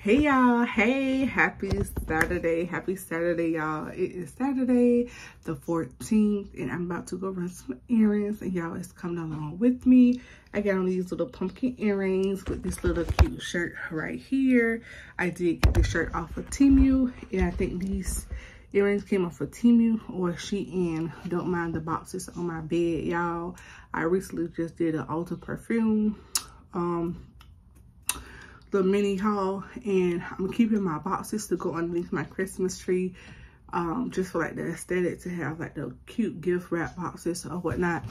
hey y'all hey happy saturday happy saturday y'all it is saturday the 14th and i'm about to go run some errands and y'all is coming along with me i got on these little pumpkin earrings with this little cute shirt right here i did get the shirt off of Temu and i think these earrings came off of Temu or Shein. Don't mind the boxes on my bed, y'all. I recently just did an Ulta perfume um the mini haul and I'm keeping my boxes to go underneath my Christmas tree um, just for like the aesthetic to have like the cute gift wrap boxes or whatnot.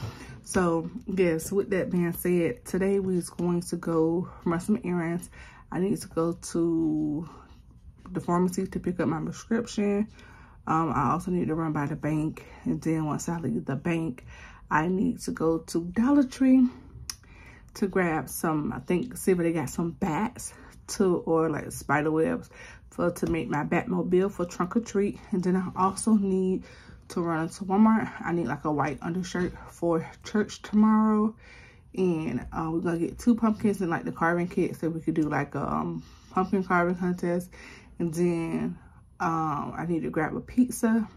So yes, with that being said, today we're going to go run some errands. I need to go to the pharmacy to pick up my prescription. Um, I also need to run by the bank and then once I leave the bank, I need to go to Dollar Tree to grab some, I think, see if they got some bats to, or like spider webs for to make my Batmobile for trunk or treat. And then I also need to run to Walmart. I need like a white undershirt for church tomorrow. And uh, we're gonna get two pumpkins and like the carving kit so we could do like a um, pumpkin carving contest. And then um, I need to grab a pizza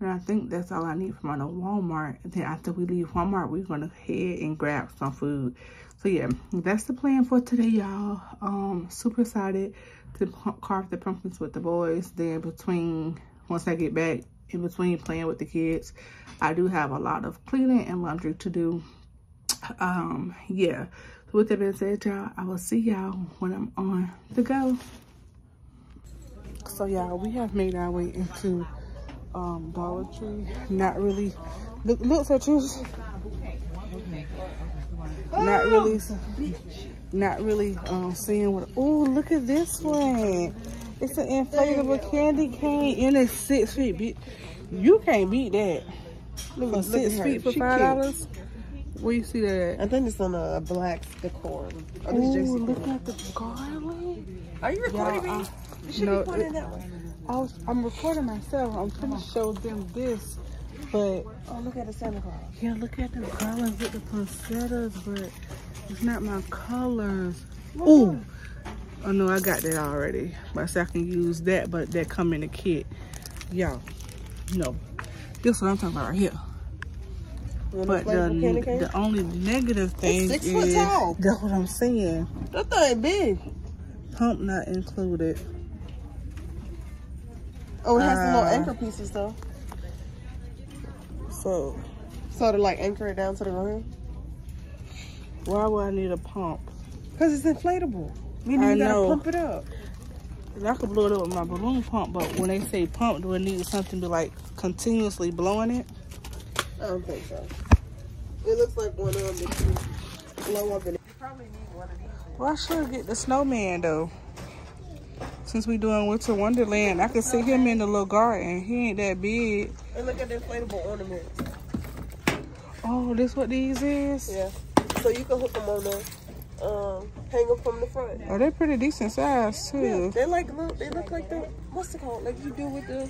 and I think that's all I need from on a Walmart. And then after we leave Walmart, we're going to head and grab some food. So yeah, that's the plan for today, y'all. Um, super excited to carve the pumpkins with the boys. Then between, once I get back, in between playing with the kids, I do have a lot of cleaning and laundry to do. Um, yeah. So with that being said, y'all, I will see y'all when I'm on the go. So y'all, we have made our way into um, Dollar Tree. Not really, look, looks at you. Not really, not really um, seeing what, oh, look at this one. It's an inflatable candy cane and it's six feet. You can't beat that. Look, look six feet for five dollars. Where you see that? I think it's on a black decor. Oh, look at the garland. Are you recording me? You should no, be pointing it, that way. I was, I'm recording myself. I'm trying to show them this, but oh, look at the Santa Claus. Yeah, look at the colors with the poinsettias, but it's not my colors. Oh, oh no, I got that already. But so I can use that, but that come in the kit. Y'all, no, this what I'm talking about right here. But the, the only negative thing is foot tall. that's what I'm saying. That thing big. Pump not included. Oh, it has uh, some little anchor pieces though. So, so to like anchor it down to the ground. Why would I need a pump? Cause it's inflatable. Meaning I you gotta know. pump it up. I could blow it up with my balloon pump, but when they say pump, do I need something to like continuously blowing it? I don't think so. It looks like one of them that you blow up in it. You probably need one of these. Well, I should get the snowman though since we doing Winter Wonderland, I can see him in the little garden. He ain't that big. And look at the inflatable ornaments. Oh, this what these is? Yeah. So you can hook them on the um, hang them from the front. Oh, they're pretty decent size too. Yeah, they like look. They look like the what's it called? Like you do with the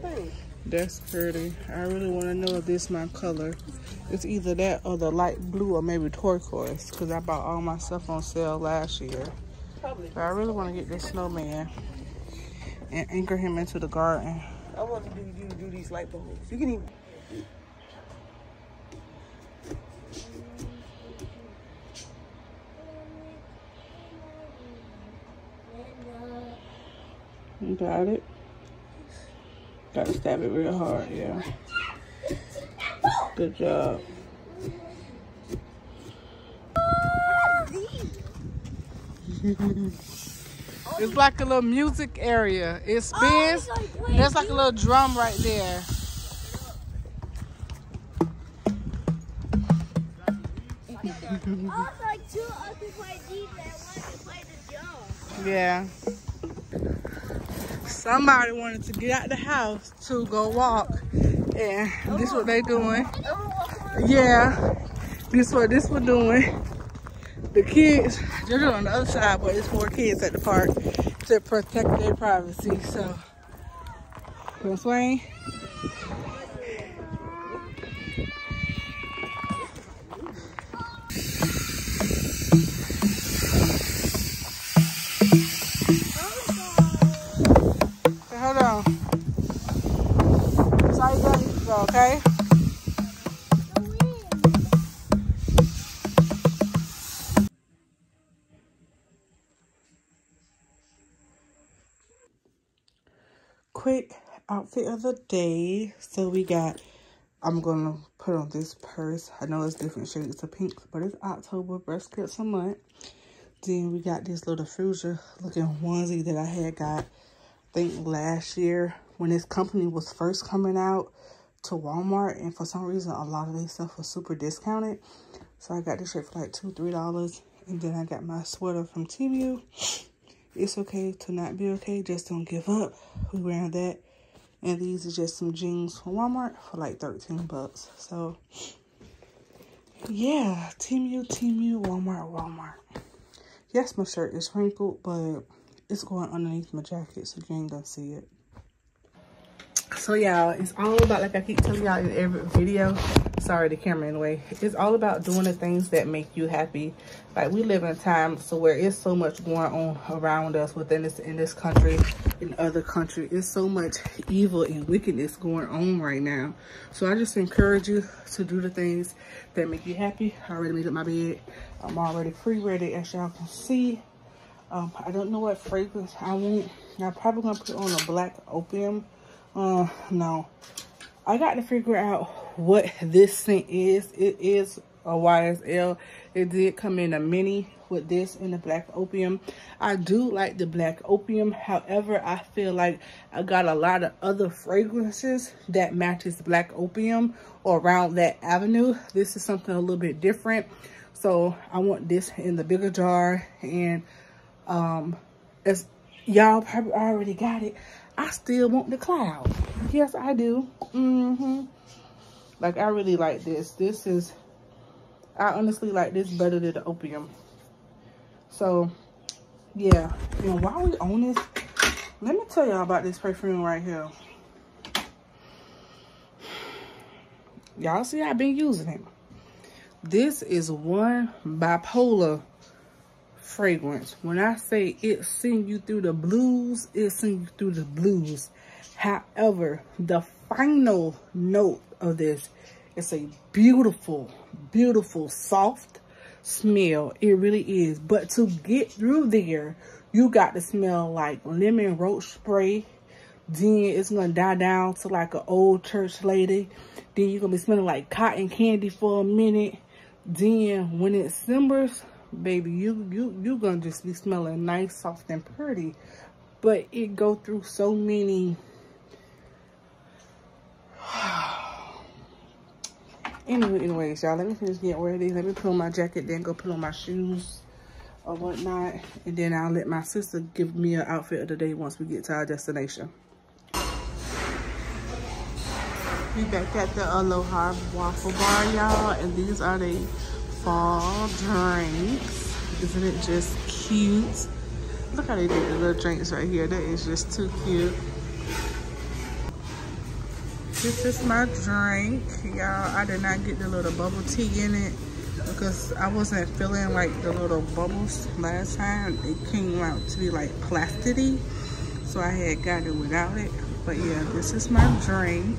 thing. That's pretty. I really want to know if this my color. It's either that or the light blue or maybe turquoise because I bought all my stuff on sale last year. But I really want to get this snowman and anchor him into the garden. I want to do you do these light bulbs. You can even. You got it. Got to stab it real hard, yeah. Good job. It's like a little music area. It spins. Oh, like, there's like a little drum right there. Yeah. Somebody wanted to get out the house to go walk. And this is what they doing. Yeah. This what this one doing the kids, they're on the other side, but it's four kids at the park to protect their privacy. So, go swing. Quick outfit of the day. So we got, I'm going to put on this purse. I know it's different shades of pink, but it's October, breast cancer month. Then we got this little Fuchsia looking onesie that I had got, I think last year when this company was first coming out to Walmart. And for some reason, a lot of their stuff was super discounted. So I got this shirt for like two, three dollars. And then I got my sweater from Temu. It's okay to not be okay. Just don't give up. We wearing that. And these are just some jeans from Walmart for like 13 bucks. So, yeah. Team U, Team Temu, Walmart, Walmart. Yes, my shirt is wrinkled, but it's going underneath my jacket, so you ain't gonna see it. So, y'all, it's all about, like I keep telling y'all in every video, sorry the camera in the way it's all about doing the things that make you happy. Like we live in a time so where it's so much going on around us within this in this country in other countries it's so much evil and wickedness going on right now. So i just encourage you to do the things that make you happy. I already made up my bed. I'm already pre-ready as y'all can see. Um, i don't know what fragrance i want. I'm probably gonna put on a black opium. Uh no. I got to figure out what this scent is. It is a YSL. It did come in a mini with this in the black opium. I do like the black opium. However, I feel like I got a lot of other fragrances that matches black opium or around that avenue. This is something a little bit different. So I want this in the bigger jar and um as y'all probably already got it. I still want the cloud. Yes, I do. Mm-hmm. Like, I really like this. This is, I honestly like this better than the opium. So, yeah. And while we own this, let me tell y'all about this perfume right here. Y'all see I've been using it. This is one bipolar fragrance. When I say it sends you through the blues, it sends you through the blues. However, the final note of this. It's a beautiful, beautiful, soft smell. It really is. But to get through there, you got to smell like lemon roach spray. Then it's going to die down to like an old church lady. Then you're going to be smelling like cotton candy for a minute. Then when it simmers, baby, you, you, you're going to just be smelling nice, soft, and pretty. But it go through so many anyway, anyways, y'all, let me finish getting ready. Let me put on my jacket, then go put on my shoes or whatnot. And then I'll let my sister give me an outfit of the day once we get to our destination. We back at the Aloha Waffle Bar, y'all. And these are the fall drinks. Isn't it just cute? Look how they did the little drinks right here. That is just too cute. This is my drink. Y'all, I did not get the little bubble tea in it because I wasn't feeling like the little bubbles last time. It came out to be like plasticky. So I had got it without it. But yeah, this is my drink.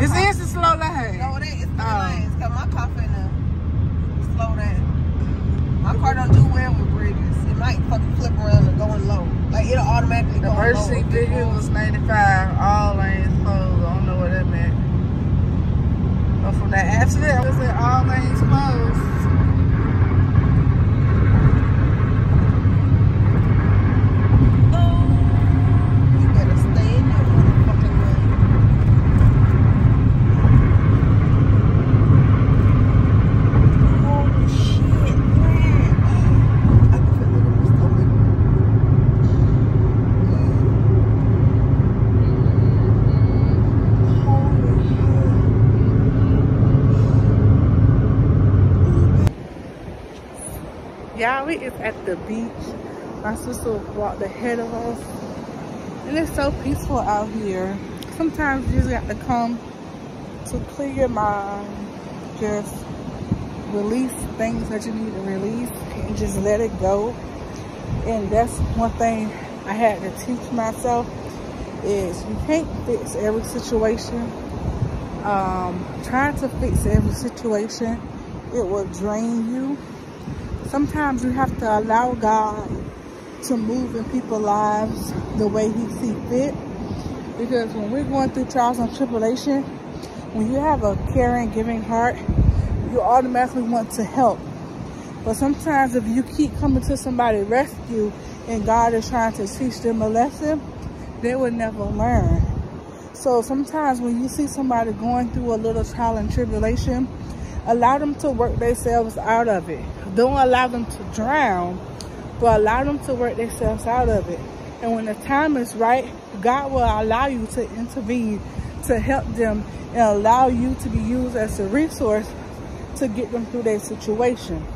This is the slow lane. No, it ain't. It's three oh. lanes. Cause my coffee in the slow down. My car don't do well with bridges. It might fucking flip around and going low. Like it'll automatically the go low. The emergency was 95. All lanes closed. I don't know what that meant. But from that accident, I was all lanes closed. Y'all, is at the beach. My sister walked ahead of us. And it's so peaceful out here. Sometimes you just got to come to clear your mind. Just release things that you need to release and just let it go. And that's one thing I had to teach myself is you can't fix every situation. um, trying to fix every situation, it will drain you. Sometimes you have to allow God to move in people's lives the way he see fit. Because when we're going through trials and tribulation, when you have a caring, giving heart, you automatically want to help. But sometimes if you keep coming to somebody rescue and God is trying to teach them a lesson, they will never learn. So sometimes when you see somebody going through a little trial and tribulation, allow them to work themselves out of it. Don't allow them to drown, but allow them to work themselves out of it. And when the time is right, God will allow you to intervene to help them and allow you to be used as a resource to get them through their situation.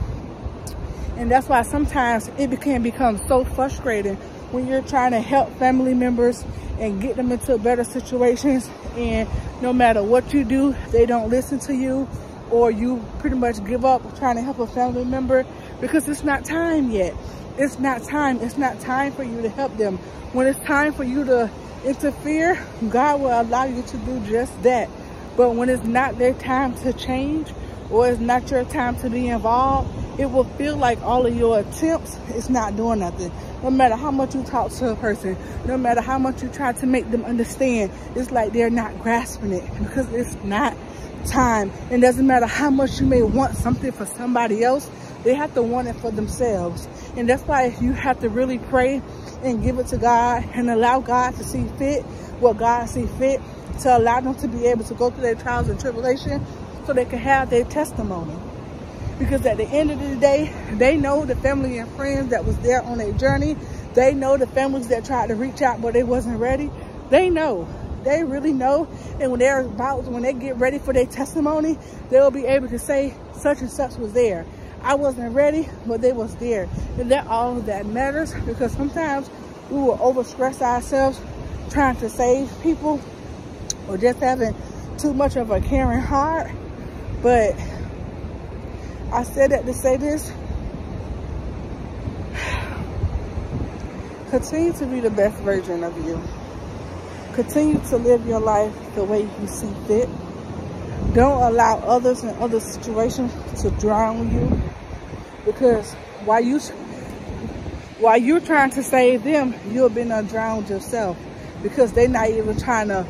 And that's why sometimes it can become so frustrating when you're trying to help family members and get them into better situations. And no matter what you do, they don't listen to you or you pretty much give up trying to help a family member because it's not time yet. It's not time. It's not time for you to help them. When it's time for you to interfere, God will allow you to do just that. But when it's not their time to change or it's not your time to be involved, it will feel like all of your attempts is not doing nothing. No matter how much you talk to a person, no matter how much you try to make them understand, it's like they're not grasping it because it's not time. It doesn't matter how much you may want something for somebody else, they have to want it for themselves. And that's why you have to really pray and give it to God and allow God to see fit what God see fit to allow them to be able to go through their trials and tribulation so they can have their testimony. Because at the end of the day, they know the family and friends that was there on their journey. They know the families that tried to reach out but they wasn't ready. They know. They really know. And when they're about, when they get ready for their testimony, they'll be able to say such and such was there. I wasn't ready, but they was there. And that all that matters because sometimes we will overstress ourselves trying to save people or just having too much of a caring heart. But I said that to say this. Continue to be the best version of you. Continue to live your life the way you see fit. Don't allow others in other situations to drown you. Because while you while you're trying to save them, you've been drowned yourself. Because they're not even trying to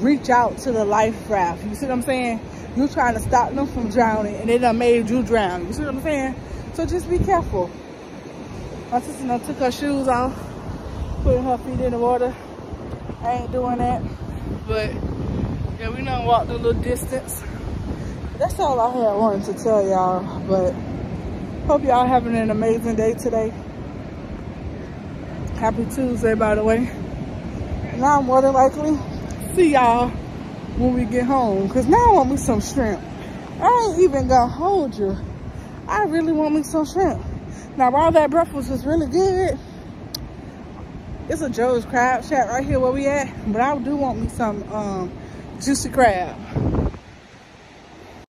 reach out to the life raft. You see what I'm saying? You're trying to stop them from drowning and they done made you drown. You see what I'm saying? So just be careful. My sister done took her shoes off, putting her feet in the water. I ain't doing that. But yeah, we done walked a little distance. That's all I had wanted to tell y'all. But hope y'all having an amazing day today. Happy Tuesday, by the way. Now, more than likely, see y'all when we get home. Because now I want me some shrimp. I ain't even gonna hold you. I really want me some shrimp. Now, while that breakfast was really good, it's a Joe's Crab Shack right here where we at. But I do want me some um, juicy crab.